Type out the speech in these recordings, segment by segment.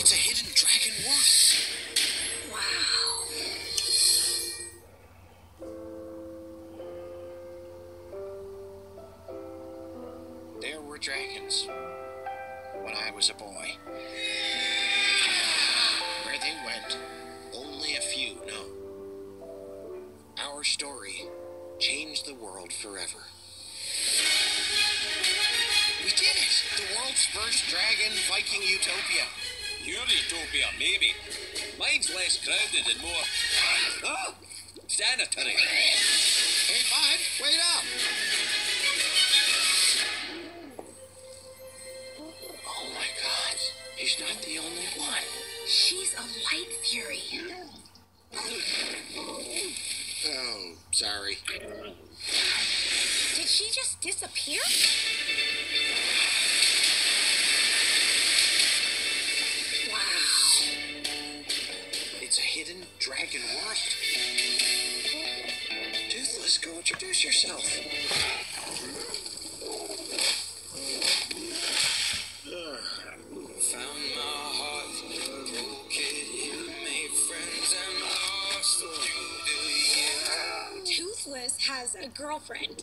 It's a hidden dragon world. Wow. There were dragons when I was a boy. Where they went, only a few know. Our story changed the world forever. We did it! The world's first dragon Viking utopia. Your utopia, maybe. Mine's less crowded and more. Oh! Sanitary. Hey, bud, wait up! Oh my god, he's not the only one. She's a light fury. Oh, sorry. Did she just disappear? Hidden dragon world. Toothless, go introduce yourself. Found my heart, broke it, made friends and lost through the years. Toothless has a girlfriend.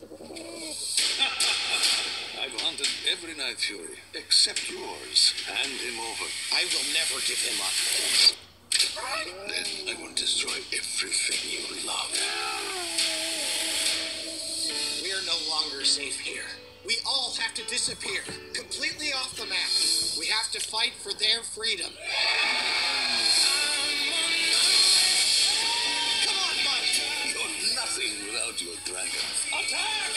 I've hunted every night fury except yours. Hand him over. I will never give him up. Then I will destroy everything you love. We are no longer safe here. We all have to disappear, completely off the map. We have to fight for their freedom. Come on, bud. You're nothing without your dragon. Attack!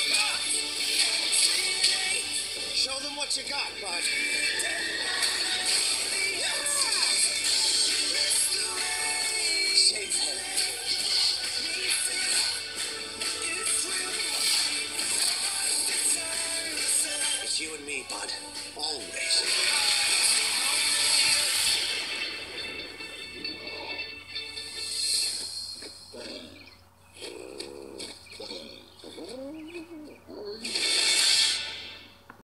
Show them what you got, bud. Always.